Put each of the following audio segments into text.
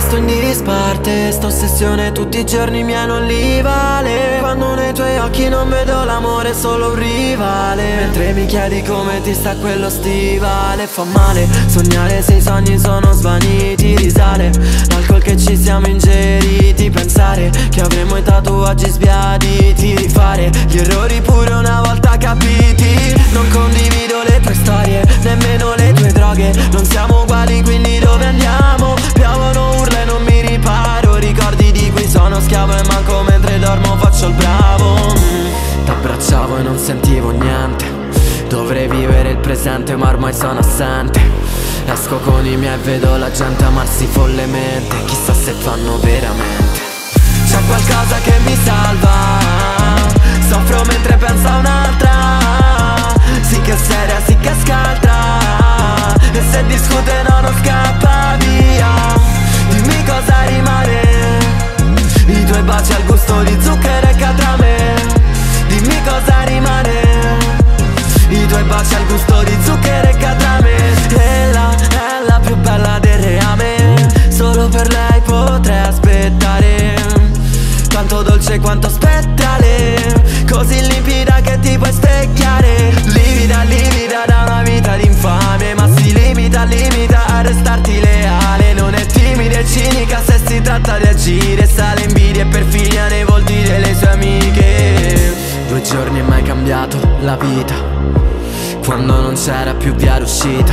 sto in disparte. Sta ossessione tutti i giorni miei non li vale. Quando nei tuoi occhi non vedo l'amore solo un rivale. Mentre mi chiedi come ti sta quello stivale. Fa male sognare se i sogni sono svaniti Risale l'alcol che ci siamo ingeriti Pensare che avremo i tatuaggi sbiaditi Rifare gli errori pure una volta capiti. Non condivido presente ma ormai sono assente. Esco con i miei e vedo la gente amarsi follemente. Chissà se fanno veramente. C'è qualcosa che mi salva. Soffro mentre pensa un'altra. Sì che seria, sì che scaltra. E se discute no Dolce quanto spettrale Così limpida che ti puoi specchiare. Livida, livida da una vita d'infame Ma si limita, limita a restarti leale. Non è timida e cinica se si tratta di agire. Sale invidia e perfidia nei volti delle sue amiche. Due giorni e mai cambiato la vita. Quando non c'era più via d'uscita.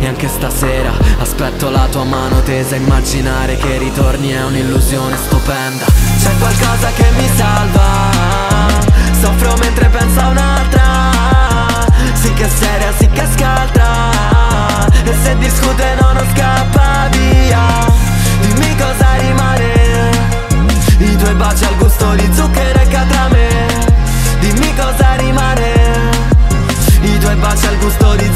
E anche stasera aspetto la tua mano tesa. Immaginare che ritorni è un'illusione stupenda. C'è qualcosa che mi salva. Soffro mentre penso a un'altra. Sì che è seria, sì che è scaltra. E se discute no, non scappa via. Dimmi cosa rimane. I tuoi baci al gusto di zucchero e catrame Dimmi cosa rimane. I tuoi baci al gusto di zucchero